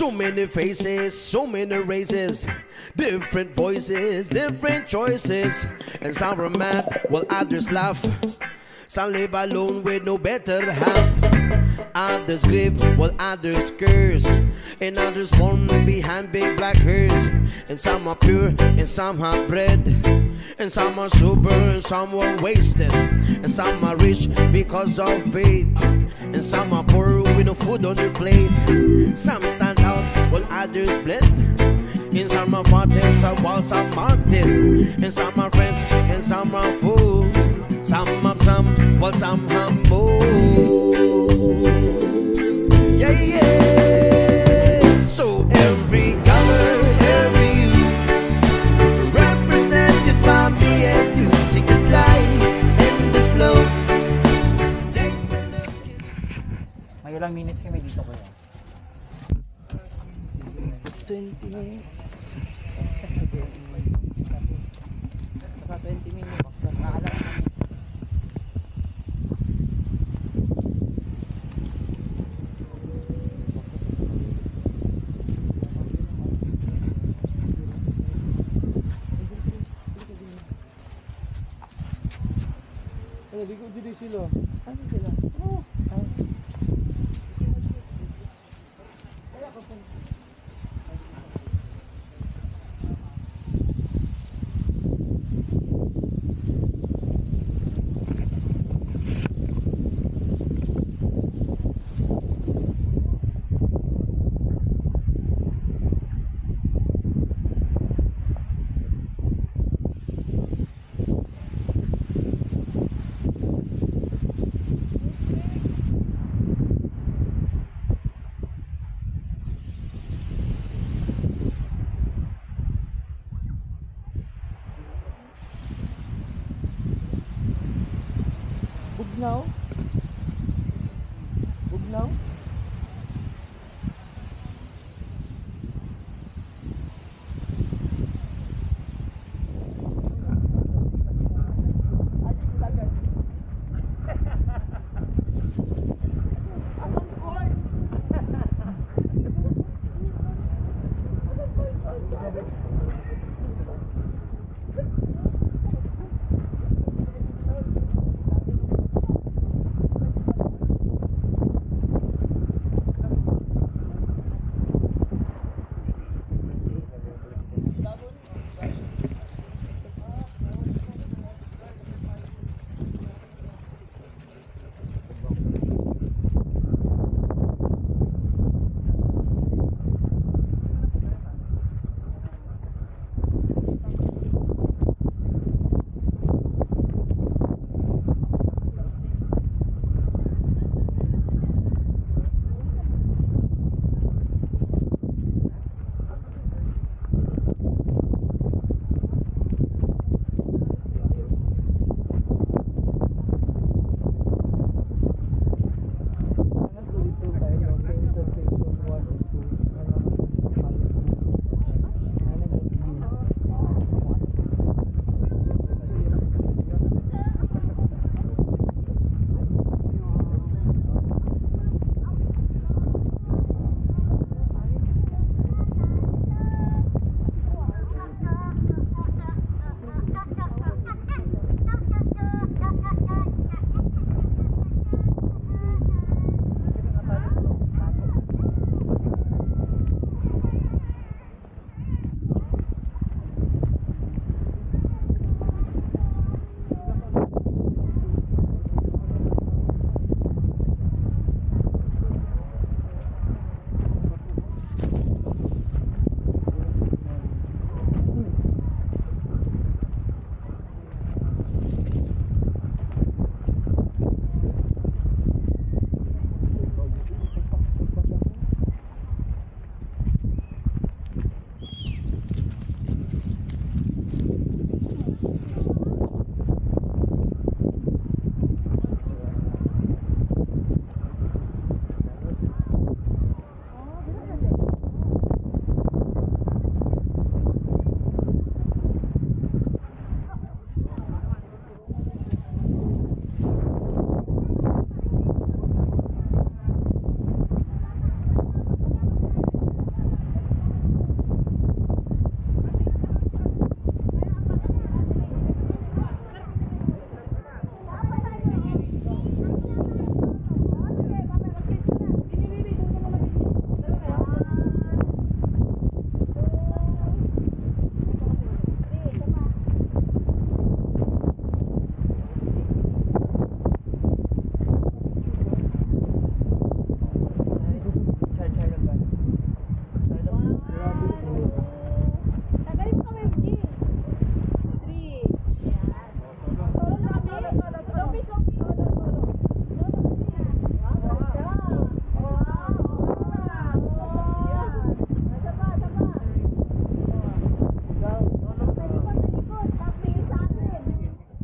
So many faces, so many races, different voices, different choices. And some are mad while others laugh. Some live alone with no better half. Others grieve while others curse. And others mourn behind big black hairs. And some are pure and some are bred. And some are sober and some are wasted. And some are rich because of faith. And some are poor with no food on their plate. Some stand out while others bled. And some are while some are dead. And some are friends and some are fools. Some have some while some have May ilang minutes kami dito kuya? 20 minutes. Sa 20 minutes. Nakaalam kami. Ano, di ko dili sila. Ano sila? Bugnaw? Bugnaw?